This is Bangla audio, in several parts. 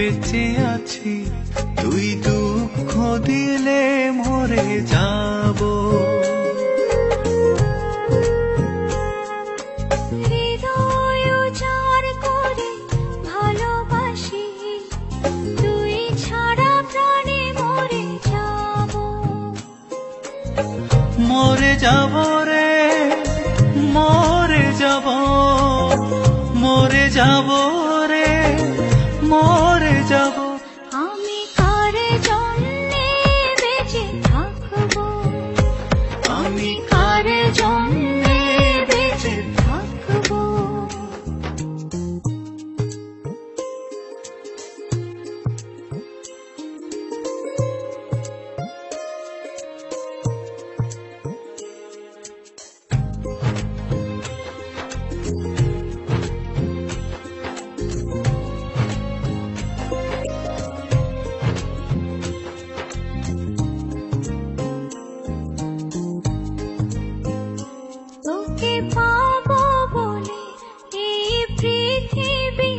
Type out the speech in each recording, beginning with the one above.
বেঁচে আছি। তুই দুঃখ দিলে মরে যাব। মরে যাব রে মরে যাব মরে যাব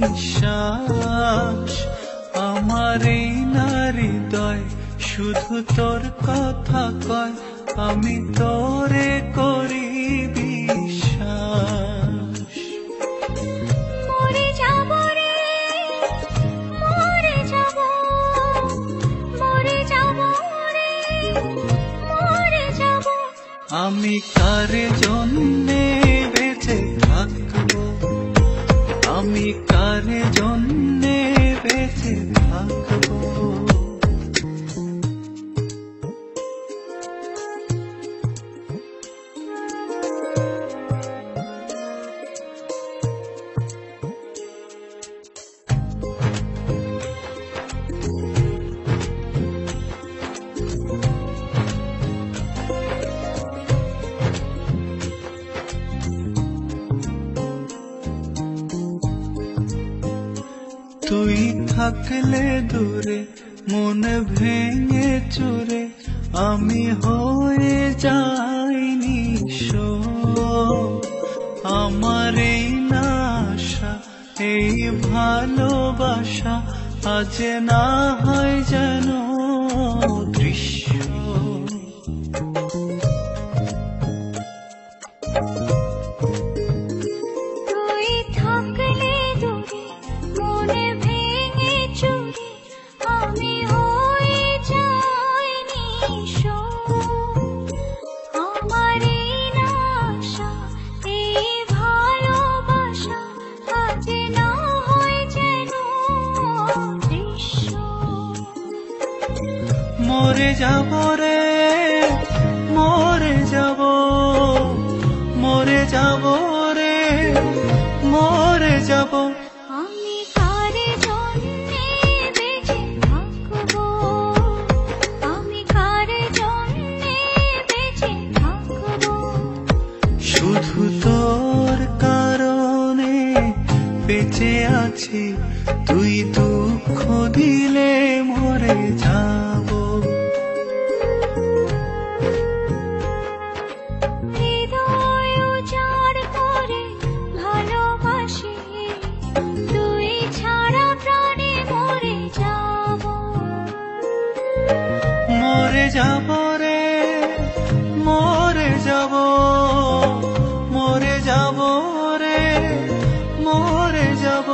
নিঃশ্বাস। আমার এই নারীদয় শুধু তোর কথা কয় আমি তোরে করি বিশ্বাস। আমি কার জন্যে বেঁচে থাকব? আমি কার জন্যে বেঁচে থাকব? তুই থাকলে দূরে, মন ভেঙে চুরে, আমি হয়ে যাইনি আমার এই না আশা এই ভালোবাসা, আজ না হয় যেন মরে যাব রে মরে যাব মরে যাব রে মরে যাব। শুধু তোর কারণে বেঁচে আছি তুই দুঃখ দিলে যাব রে মরে যাব মরে যাব রে মরে যাব।